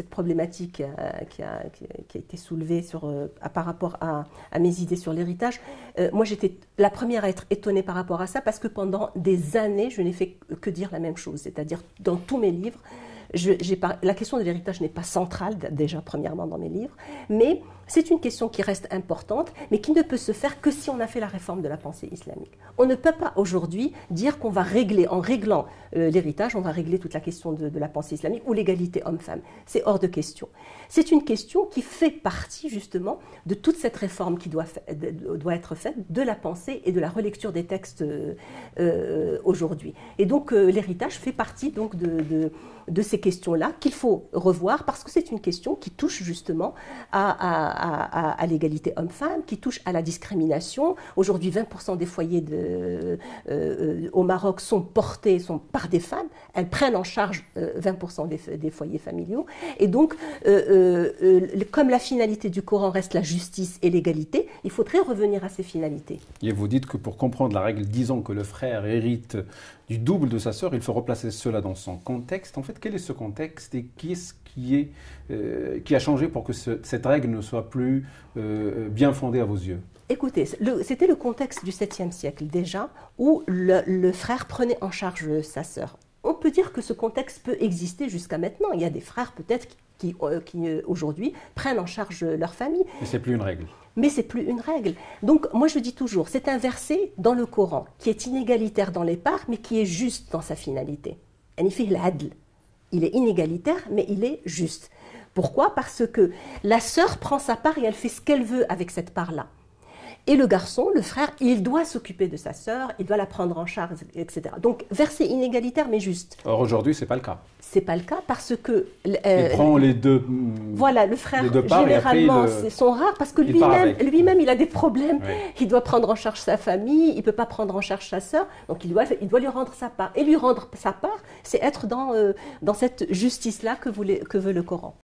cette problématique qui a, été soulevée sur, par rapport à, mes idées sur l'héritage. moi, j'étais la première à être étonnée par rapport à ça parce que pendant des années, je n'ai fait que dire la même chose. C'est-à-dire, dans tous mes livres, la question de l'héritage n'est pas centrale, déjà, premièrement, dans mes livres, mais c'est une question qui reste importante, mais qui ne peut se faire que si on a fait la réforme de la pensée islamique. On ne peut pas aujourd'hui dire qu'on va régler, en réglant euh, l'héritage, on va régler toute la question de, la pensée islamique ou l'égalité homme-femme. C'est hors de question. C'est une question qui fait partie justement de toute cette réforme qui doit, doit être faite de la pensée et de la relecture des textes euh, euh, aujourd'hui. Et donc l'héritage fait partie donc de, de, ces questions-là qu'il faut revoir parce que c'est une question qui touche justement à l'égalité homme-femme, qui touche à la discrimination. Aujourd'hui, 20% des foyers euh, au Maroc sont portés sont par des femmes. Elles prennent en charge 20% euh, des, foyers familiaux. Et donc, euh, comme la finalité du Coran reste la justice et l'égalité, il faudrait revenir à ces finalités. Et vous dites que pour comprendre la règle disant que le frère hérite du double de sa sœur, il faut replacer cela dans son contexte. En fait, quel est ce contexte et qu'est-ce qui, euh, a changé pour que cette règle ne soit plus euh, bien fondée à vos yeux? Écoutez, c'était le contexte du 7e siècle déjà, où le, frère prenait en charge sa sœur. On peut dire que ce contexte peut exister jusqu'à maintenant. Il y a des frères peut-être qui, qui euh, aujourd'hui prennent en charge leur famille. Mais c'est plus une règle mais c'est plus une règle. Donc moi je dis toujours, c'est un verset dans le Coran qui est inégalitaire dans les parts, mais qui est juste dans sa finalité. Il est inégalitaire, mais il est juste. Pourquoi? Parce que la sœur prend sa part et elle fait ce qu'elle veut avec cette part-là. Et le garçon, le frère, il doit s'occuper de sa sœur, il doit la prendre en charge, etc. Donc verset inégalitaire mais juste. Or aujourd'hui, c'est pas le cas. C'est pas le cas parce que. Euh, il prend les deux. Voilà, le frère généralement c'est sont rares parce que lui-même, lui-même, il a des problèmes. Il doit prendre en charge sa famille, il peut pas prendre en charge sa sœur, donc il doit, il doit lui rendre sa part. Et lui rendre sa part, c'est être dans euh, dans cette justice là que, que veut le Coran.